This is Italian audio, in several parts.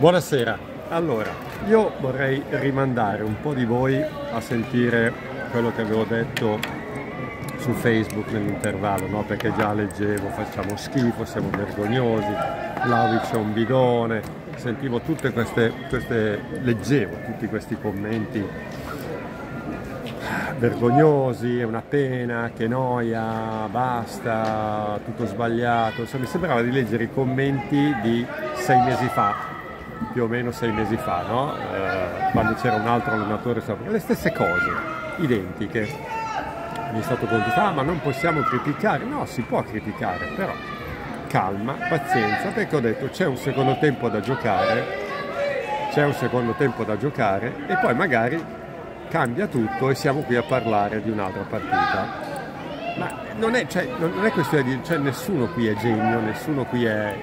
Buonasera, allora io vorrei rimandare un po' di voi a sentire quello che avevo detto su Facebook nell'intervallo, no? perché già leggevo facciamo schifo, siamo vergognosi, Vlaovic è un bidone, sentivo tutte queste, queste, leggevo tutti questi commenti. Vergognosi, è una pena, che noia, basta, tutto sbagliato, insomma mi sembrava di leggere i commenti di sei mesi fa più o meno sei mesi fa, no? eh, quando c'era un altro allenatore, le stesse cose, identiche. Mi è stato contestato, ah, ma non possiamo criticare. No, si può criticare, però calma, pazienza, perché ho detto c'è un secondo tempo da giocare, c'è un secondo tempo da giocare e poi magari cambia tutto e siamo qui a parlare di un'altra partita. Ma non è, cioè, non è questione di, cioè, nessuno qui è genio, nessuno qui è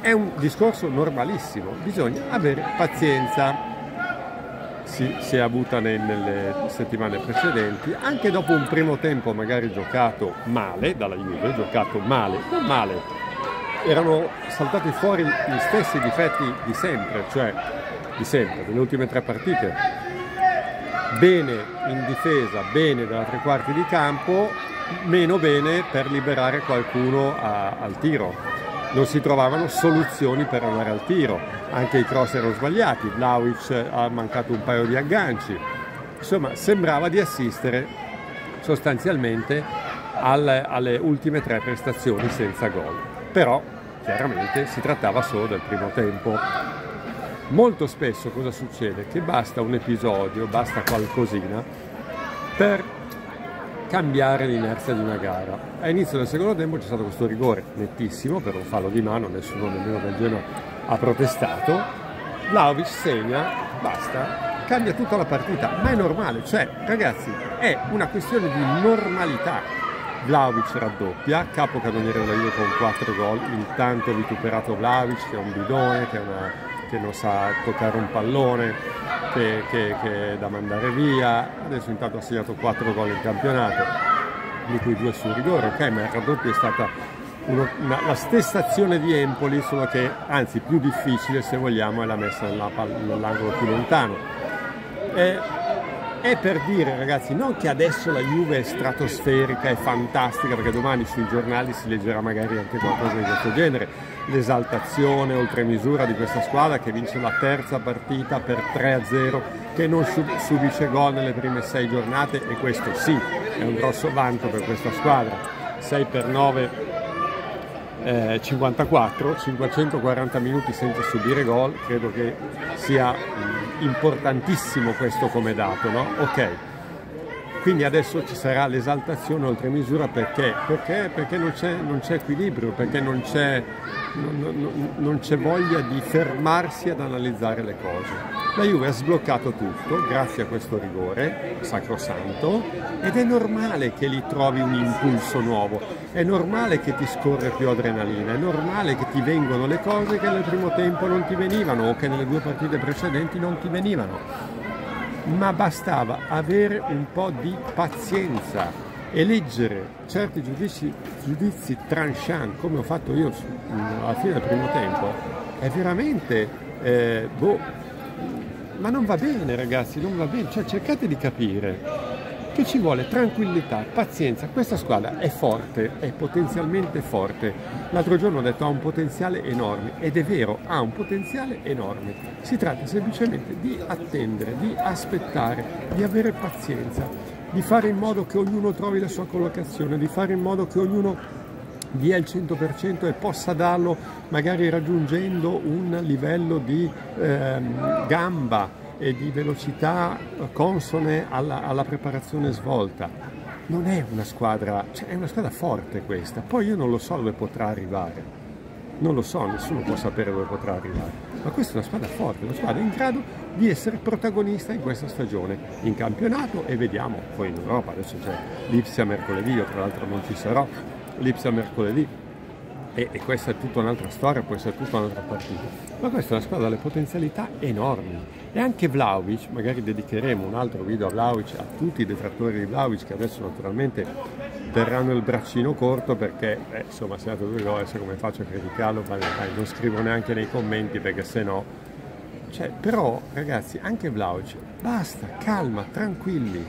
è un discorso normalissimo, bisogna avere pazienza. Si, si è avuta nelle settimane precedenti, anche dopo un primo tempo magari giocato male dalla Juve, giocato male, non male, erano saltati fuori gli stessi difetti di sempre, cioè di sempre, delle ultime tre partite. Bene in difesa, bene dalla tre quarti di campo, meno bene per liberare qualcuno a, al tiro non si trovavano soluzioni per andare al tiro, anche i cross erano sbagliati, Vlaovic ha mancato un paio di agganci, insomma sembrava di assistere sostanzialmente alle, alle ultime tre prestazioni senza gol, però chiaramente si trattava solo del primo tempo. Molto spesso cosa succede? Che basta un episodio, basta qualcosina per cambiare l'inerzia di una gara. A inizio del secondo tempo c'è stato questo rigore nettissimo per un fallo di mano, nessuno nemmeno del Genoa ha protestato. Vlaovic segna, basta, cambia tutta la partita, ma è normale, cioè ragazzi è una questione di normalità. Vlaovic raddoppia, capocannoniere della Juve con 4 gol, intanto vituperato Vlaovic che è un bidone, che, una, che non sa toccare un pallone, che, che, che, è da mandare via, adesso intanto ha segnato 4 gol in campionato, di cui due su rigore, ok, ma il raddoppio è stata uno, una, la stessa azione di Empoli, solo che anzi più difficile se vogliamo è la messa nell'angolo più lontano. E, è per dire ragazzi, non che adesso la Juve è stratosferica, è fantastica, perché domani sui giornali si leggerà magari anche qualcosa di questo genere, l'esaltazione oltre misura di questa squadra che vince la terza partita per 3-0, che non subisce gol nelle prime sei giornate e questo sì, è un grosso vanto per questa squadra. 6 per 9 eh, 54, 540 minuti senza subire gol, credo che sia mm, importantissimo questo come dato, no? Ok, quindi adesso ci sarà l'esaltazione oltre misura perché? Perché, perché non, c'è, non, c'è, equilibrio, perché non c'è, non, non c'è voglia di fermarsi ad analizzare le cose. La Juve ha sbloccato tutto grazie a questo rigore sacrosanto ed è normale che lì trovi un impulso nuovo, è normale che ti scorre più adrenalina, è normale che ti vengono le cose che nel primo tempo non ti venivano o che nelle due partite precedenti non ti venivano ma bastava avere un po' di pazienza e leggere certi giudizi, giudizi tranchant come ho fatto io alla fine del primo tempo è veramente eh, boh, ma non va bene ragazzi, non va bene, cioè cercate di capire che ci vuole tranquillità, pazienza. Questa squadra è forte, è potenzialmente forte. L'altro giorno ho detto ha un potenziale enorme ed è vero, ha un potenziale enorme. Si tratta semplicemente di attendere, di aspettare, di avere pazienza, di fare in modo che ognuno trovi la sua collocazione, di fare in modo che ognuno dia il 100% e possa darlo magari raggiungendo un livello di ehm, gamba e di velocità consone alla, alla, preparazione svolta. Non è una squadra, cioè è una squadra forte questa, poi io non lo so dove potrà arrivare. Non lo so, nessuno può sapere dove potrà arrivare, ma questa è una squadra forte, una squadra in grado di essere protagonista in questa stagione, in campionato e vediamo, poi in Europa, adesso c'è l'Ipsia mercoledì, io tra l'altro non ci sarò, l'Ipsia mercoledì, e, e, questa è tutta un'altra storia, può essere tutta un'altra partita. Ma questa è una squadra dalle potenzialità enormi. E anche Vlaovic, magari dedicheremo un altro video a Vlaovic, a tutti i detrattori di Vlaovic che adesso naturalmente terranno il braccino corto perché eh, insomma se dato due gol adesso come faccio a criticarlo? Vai, vai, non scrivo neanche nei commenti perché se no cioè, però ragazzi anche Vlaovic basta calma tranquilli.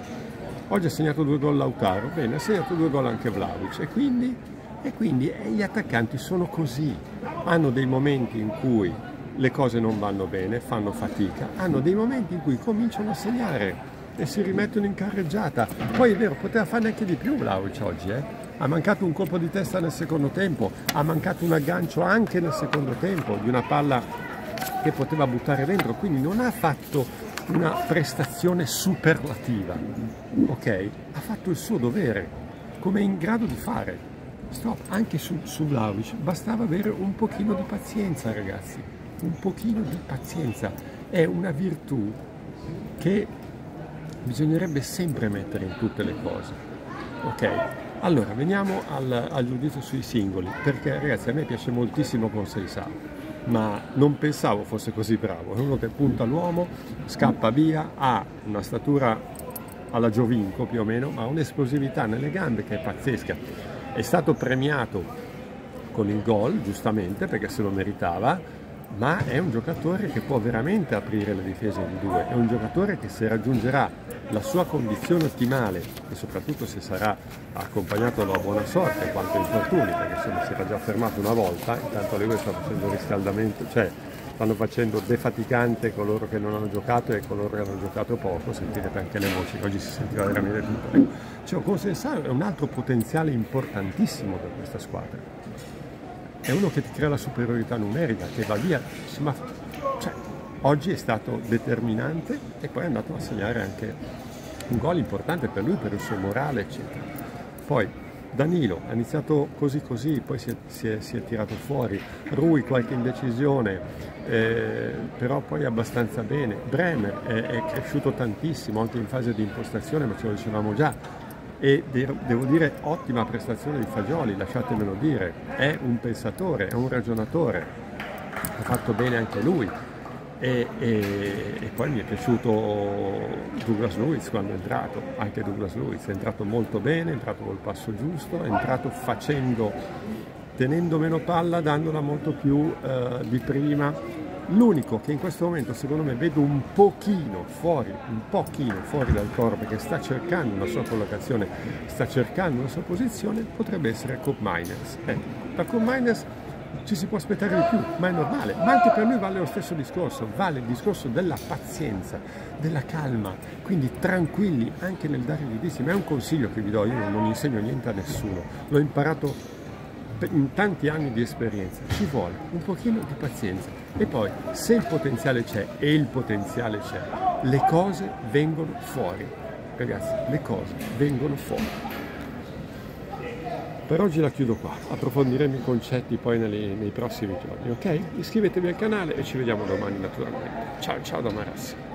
Oggi ha segnato due gol Lautaro. Bene ha segnato due gol anche Vlaovic e quindi, e quindi eh, gli attaccanti sono così hanno dei momenti in cui le cose non vanno bene fanno fatica hanno dei momenti in cui cominciano a segnare e si rimettono in carreggiata. Poi è vero, poteva fare anche di più Vlaovic oggi, eh? ha mancato un colpo di testa nel secondo tempo, ha mancato un aggancio anche nel secondo tempo di una palla che poteva buttare dentro, quindi non ha fatto una prestazione superlativa, ok? Ha fatto il suo dovere, come è in grado di fare. Stop, anche su, su Vlaovic bastava avere un pochino di pazienza ragazzi, un pochino di pazienza, è una virtù che bisognerebbe sempre mettere in tutte le cose. Ok? Allora, veniamo al, al giudizio sui singoli, perché ragazzi a me piace moltissimo con Seisao, ma non pensavo fosse così bravo. È uno che punta l'uomo, scappa via, ha una statura alla Giovinco più o meno, ma un'esplosività nelle gambe che è pazzesca. È stato premiato con il gol, giustamente, perché se lo meritava, ma è un giocatore che può veramente aprire le difese in due, è un giocatore che se raggiungerà la sua condizione ottimale e soprattutto se sarà accompagnato dalla buona sorte quanto infortuni, perché insomma si era già fermato una volta, intanto lui sta facendo riscaldamento, cioè stanno facendo defaticante coloro che non hanno giocato e coloro che hanno giocato poco, sentirete anche le voci, oggi si sentirà veramente tutto. Cioè, Consensano è un altro potenziale importantissimo per questa squadra è uno che ti crea la superiorità numerica, che va via, ma cioè, oggi è stato determinante e poi è andato a segnare anche un gol importante per lui, per il suo morale, eccetera. Poi Danilo ha iniziato così così, poi si è, si è, si è tirato fuori, Rui qualche indecisione, eh, però poi abbastanza bene. Bremer è, è cresciuto tantissimo anche in fase di impostazione, ma ce lo dicevamo già, e devo dire ottima prestazione di Fagioli, lasciatemelo dire, è un pensatore, è un ragionatore, ha fatto bene anche lui e, e, e poi mi è piaciuto Douglas Lewis quando è entrato, anche Douglas Lewis è entrato molto bene, è entrato col passo giusto, è entrato facendo, tenendo meno palla, dandola molto più eh, di prima L'unico che in questo momento secondo me vedo un pochino fuori, un pochino fuori dal corpo, che sta cercando una sua collocazione, sta cercando una sua posizione, potrebbe essere Coop Miners. Ecco, da Coop Miners ci si può aspettare di più, ma è normale. Ma anche per lui vale lo stesso discorso, vale il discorso della pazienza, della calma, quindi tranquilli anche nel dare gli. Ma è un consiglio che vi do, io non insegno niente a nessuno, l'ho imparato in tanti anni di esperienza, ci vuole un pochino di pazienza e poi se il potenziale c'è e il potenziale c'è, le cose vengono fuori. Ragazzi, le cose vengono fuori. Per oggi la chiudo qua, approfondiremo i concetti poi nei, nei prossimi giorni, ok? Iscrivetevi al canale e ci vediamo domani naturalmente. Ciao ciao da Marassi.